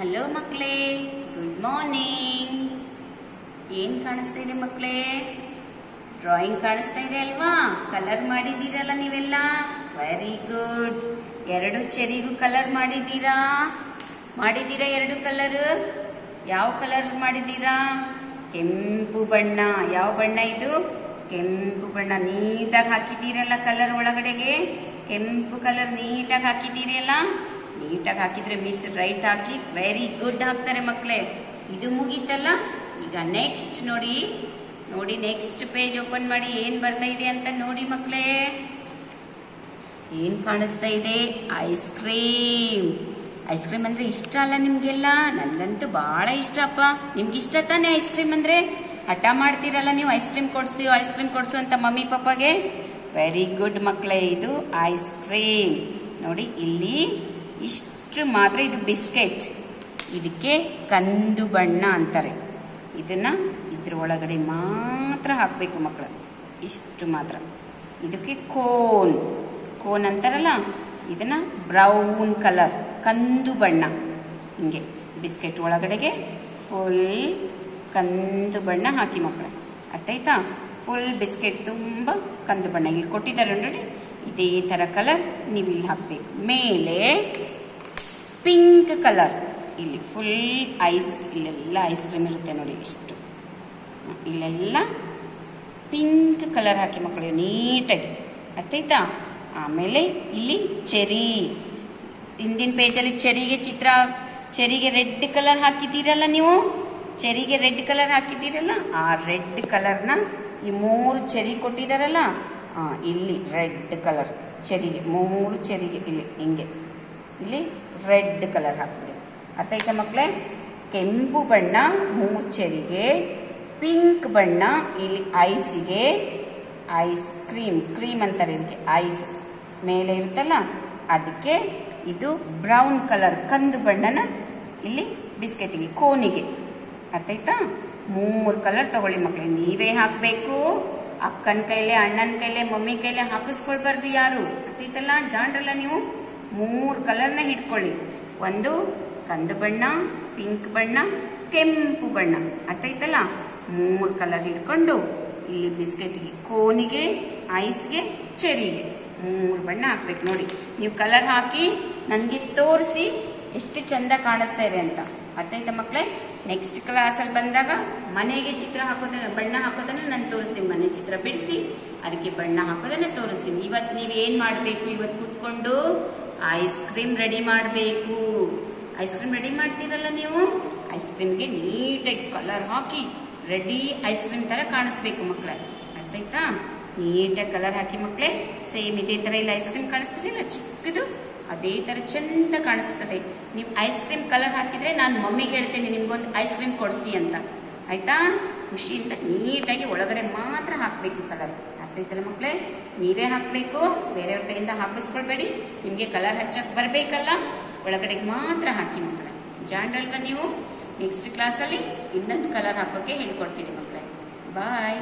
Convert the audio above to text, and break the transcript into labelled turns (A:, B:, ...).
A: Hello ಮಕ್ಕಳೇ, good morning. ಏನ್ ಕಾಣಿಸ್ತಾ ಇದೆ ಮಕ್ಕಳೇ? ಡ್ರಾಯಿಂಗ್ ಕಾಣಿಸ್ತಾ ಇದೆ ಅಲ್ವಾ? ಕಲರ್ ಮಾಡಿದ್ದೀರಲ್ಲ ನೀವೆಲ್ಲ? ವೆರಿ ಗುಡ್ ಎರಡು ಚೆರಿಗೂ ಕಲರ್ ಮಾಡಿದ್ದೀರಾ? ಮಾಡಿದ್ದೀರಾ ಎರಡು ಕಲರ್? ಯಾವ ಕಲರ್ ಮಾಡಿದ್ದೀರಾ? ಕೆಂಪು ಬಣ್ಣ. ಯಾವ ಬಣ್ಣ ಇದು? ಕೆಂಪು ಬಣ್ಣ. ನೀಟಾಗಿ ಹಾಕಿದ್ದೀರಲ್ಲ ಕಲರ್ ಒಳಗಡೆಗೆ? ಕೆಂಪು ಕಲರ್ ನೀಟಾಗಿ ಹಾಕಿದ್ದೀರಲ್ಲ ನೀಟಾಗಿ ಹಾಕಿದ್ರೆ ಮಿಸ್ ರೈಟ್ ಹಾಕಿ ವೆರಿ ಗುಡ್ ಹಾಕ್ತಾರೆ ಮಕ್ಕಳೇ ಇದು ಮುಗೀತಲ್ಲ? ಈಗ ನೆಕ್ಸ್ಟ್ ನೋಡಿ. ನೋಡಿ ನೆಕ್ಸ್ಟ್ ಪೇಜ್ ಓಪನ್ ಮಾಡಿ ಏನ್ ಬರ್ತಾ ಇದೆ ಅಂತ ನೋಡಿ ಮಕ್ಕಳೇ ಏನ್ ಕಾಣಿಸ್ತಾ ಇದೆ? ಐಸ್ ಕ್ರೀಮ್ ಐಸ್ ಕ್ರೀಮ್ ಅಂದ್ರೆ ಇಷ್ಟ ಅಲ್ಲ ನಿಮ್ಗೆಲ್ಲ? ನನ್ಗಂತೂ ಬಹಳ ಇಷ್ಟಪ್ಪ ನಿಮ್ಗೆ ಇಷ್ಟ ತಾನೇ ಐಸ್ ಕ್ರೀಮ್ ಅಂದ್ರೆ? ಹಠ ಮಾಡ್ತೀರಲ್ಲ ನೀವು ಐಸ್ ಕ್ರೀಮ್ ಕೊಡ್ಸಿ ಐಸ್ ಕ್ರೀಮ್ ಕೊಡಿಸು ಅಂತ ಮಮ್ಮಿ ಪಪ್ಪಾಗೆ? ವೆರಿ ಗುಡ್ ಮಕ್ಕಳೇ ಇದು ಐಸ್ ಕ್ರೀಮ್ ನೋಡಿ, ಇಲ್ಲಿ ಇಷ್ಟು ಮಾತ್ರ ಇದು ಬಿಸ್ಕೆಟ್. ಇದಕ್ಕೆ ಕಂದು ಬಣ್ಣ ಅಂತಾರೆ. ಇದನ್ನ ಇದ್ರ ಒಳಗಡೆ ಮಾತ್ರ ಹಾಕಬೇಕು ಮಕ್ಕಳು ಇಷ್ಟು ಮಾತ್ರ. ಇದಕ್ಕೆ ಕೋನ್. ಕೋನ್ ಅಂತಾರಲ್ಲ, ಇದನ್ನ ಬ್ರೌನ್ ಕಲರ್, ಕಂದು ಬಣ್ಣ. ಹಿಂಗೆ ಬಿಸ್ಕೆಟ್ ಒಳಗಡೆಗೆ ಫುಲ್ ಕಂದು ಬಣ್ಣ ಹಾಕಿ ಮಕ್ಕಳು ಅರ್ಥ ಆಯ್ತಾ? ಫುಲ್ ಬಿಸ್ಕೆಟ್ ತುಂಬ ಕಂದು ಬಣ್ಣ. ಇಲ್ಲಿ ಕೊಟ್ಟಿದ್ದಾರೆ ನೋಡಿ ಇದೇ ಥರ ಕಲರ್ ನೀವು ಇಲ್ಲಿ ಹಾಕಬೇಕು. ಮೇಲೆ ಪಿಂಕ್ ಕಲರ್ ಇಲ್ಲಿ ಫುಲ್ ಐಸ್ ಇಲ್ಲೆಲ್ಲ ಐಸ್ ಕ್ರೀಮ್ ಇರುತ್ತೆ ನೋಡಿ ಇಷ್ಟು. ಇಲ್ಲೆಲ್ಲ ಪಿಂಕ್ ಕಲರ್ ಹಾಕಿ ಮಕ್ಕಳು, ನೀಟಾಗಿ. ಅರ್ಥ ಆಯ್ತಾ ಆಮೇಲೆ ಇಲ್ಲಿ ಚೆರಿ ಹಿಂದಿನ ಪೇಜಲ್ಲಿ ಚೆರಿಗೆ ಚಿತ್ರ ಚೆರಿಗೆ ರೆಡ್ ಕಲರ್ ಹಾಕಿದ್ದೀರಲ್ಲ ನೀವು? ಚೆರಿಗೆ ರೆಡ್ ಕಲರ್ ಹಾಕಿದ್ದೀರಲ್ಲ? ಆ ರೆಡ್ ಕಲರ್ನ ಈ ಮೂರು ಚೆರಿ ಕೊಟ್ಟಿದ್ದಾರಲ್ಲ? ಇಲ್ಲಿ ರೆಡ್ ಕಲರ್ ಚೆರಿಗೆ ಮೂರು ಚೆರಿಗೆ ಇಲ್ಲಿ ಹಿಂಗೆ. ಇಲ್ಲಿ ರೆಡ್ ಕಲರ್ ಹಾಕ್ತೀವಿ ಅರ್ಥ ಆಯ್ತಾ ಮಕ್ಕಳೇ ಕೆಂಪು ಬಣ್ಣ ಮೂರ್ಛೆರಿಗೆ, ಪಿಂಕ್ ಬಣ್ಣ ಇಲ್ಲಿ ಐಸಿಗೆ, ಐಸ್ ಕ್ರೀಮ್ ಕ್ರೀಮ್ ಅಂತಾರೆ ಇದಕ್ಕೆ, ಐಸ್ ಮೇಲೆ ಇರುತ್ತಲ್ಲ? ಅದಕ್ಕೆ ಇದು ಬ್ರೌನ್ ಕಲರ್ ಕಂದು ಬಣ್ಣನ ಇಲ್ಲಿ ಬಿಸ್ಕೆಟಿಗೆ, ಕೋನಿಗೆ. ಅರ್ಥ ಆಯ್ತಾ? ಮೂರು ಕಲರ್ ತಗೊಳ್ಳಿ ಮಕ್ಕಳೇ ನೀವೇ ಹಾಕಬೇಕು. ಅಕ್ಕನ ಕೈಲೆ, ಅಣ್ಣನ ಕೈಲೆ, ಮಮ್ಮಿ ಕೈಲೆ ಹಾಕಿಸ್ಕೊಳ್ಬಾರ್ದು ಯಾರು? ಅರ್ಥ ಆಯ್ತಲ್ಲ? ನೀವು? ಮೂರು ಕಲರ್ನ ಹಿಡ್ಕೊಳ್ಳಿ. ಒಂದು ಕಂದು ಬಣ್ಣ ಪಿಂಕ್ ಬಣ್ಣ, ಕೆಂಪು ಬಣ್ಣ. ಅರ್ಥ ಆಯ್ತಲ್ಲ? ಮೂರು ಕಲರ್ ಹಿಡ್ಕೊಂಡು ಇಲ್ಲಿ ಬಿಸ್ಕೆಟ್ಗೆ ಕೋನಿಗೆ ಐಸ್ಗೆ ಚೆರಿಗೆ ಮೂರು ಬಣ್ಣ ಹಾಕ್ಬೇಕು ನೋಡಿ. ನೀವು ಕಲರ್ ಹಾಕಿ ನನಗೆ ತೋರಿಸಿ ಎಷ್ಟು ಚಂದ ಕಾಣಿಸ್ತಾ ಇದೆ ಅಂತ. ಅರ್ಥ ಆಯ್ತಾ ಮಕ್ಕಳೇ ನೆಕ್ಸ್ಟ್ ಕ್ಲಾಸಲ್ಲಿ ಬಂದಾಗ ಮನೆಗೆ ಚಿತ್ರ ಹಾಕೋದನ್ನ, ಬಣ್ಣ ಹಾಕೋದನ್ನು ನಾನು ತೋರಿಸ್ತೀನಿ. ಮನೆ ಚಿತ್ರ ಬಿಡಿಸಿ, ಅದಕ್ಕೆ ಬಣ್ಣ ಹಾಕೋದನ್ನ ತೋರಿಸ್ತೀನಿ. ಇವತ್ತು ನೀವು ಮಾಡಬೇಕು? ಇವತ್ತು ಕೂತ್ಕೊಂಡು ಐಸ್ ಕ್ರೀಮ್ ರೆಡಿ ಮಾಡಬೇಕು. ಐಸ್ ಕ್ರೀಮ್ ರೆಡಿ ಮಾಡ್ತೀರಲ್ಲ ನೀವು? ಐಸ್ ಕ್ರೀಮ್ಗೆ ನೀಟಾಗಿ ಕಲರ್ ಹಾಕಿ, ರೆಡಿ ಐಸ್ ಕ್ರೀಮ್ ಥರ ಕಾಣಿಸ್ಬೇಕು ಮಕ್ಕಳ ಅರ್ಥ ಆಯ್ತಾ ನೀಟಾಗಿ ಕಲರ್ ಹಾಕಿ ಮಕ್ಕಳೇ ಸೇಮ್ ಇದೇ ಥರ ಇಲ್ಲಿ ಐಸ್ ಕ್ರೀಮ್ ಕಾಣಿಸ್ತದಿಲ್ಲ ಚಿಕ್ಕದು? ಅದೇ ಥರ ಚೆಂದ ಕಾಣಿಸ್ತದೆ. ನೀವು ಐಸ್ ಕ್ರೀಮ್ ಕಲರ್ ಹಾಕಿದ್ರೆ ನಾನು ಮಮ್ಮಿಗೆ ಹೇಳ್ತೇನೆ, ನಿಮ್ಗೊಂದು ಐಸ್ ಕ್ರೀಮ್ ಕೊಡಿಸಿ ಅಂತ. ಆಯ್ತಾ? ಖುಷಿಯಿಂದ ನೀಟಾಗಿ ಒಳಗಡೆ ಮಾತ್ರ ಹಾಕಬೇಕು ಕಲರ್ ಅರ್ಥ ಆಯ್ತಲ್ಲ ಮಕ್ಕಳೇ ನೀವೇ ಹಾಕಬೇಕು, ಬೇರೆಯವ್ರ ಕೈಯಿಂದ ಹಾಕಿಸ್ಕೊಳ್ಬೇಡಿ. ನಿಮಗೆ ಕಲರ್ ಹಚ್ಚಕ್ಕೆ ಬರಬೇಕಲ್ಲ? ಒಳಗಡೆಗೆ ಮಾತ್ರ ಹಾಕಿ ಮಕ್ಕಳೇ ಜಾಂಡ್ರಲ್ವಾ ನೀವು? ನೆಕ್ಸ್ಟ್ ಕ್ಲಾಸಲ್ಲಿ ಇನ್ನೊಂದು ಕಲರ್ ಹಾಕೋಕ್ಕೆ ಹೇಳ್ಕೊಡ್ತೀನಿ ಮಕ್ಕಳೇ ಬಾಯ್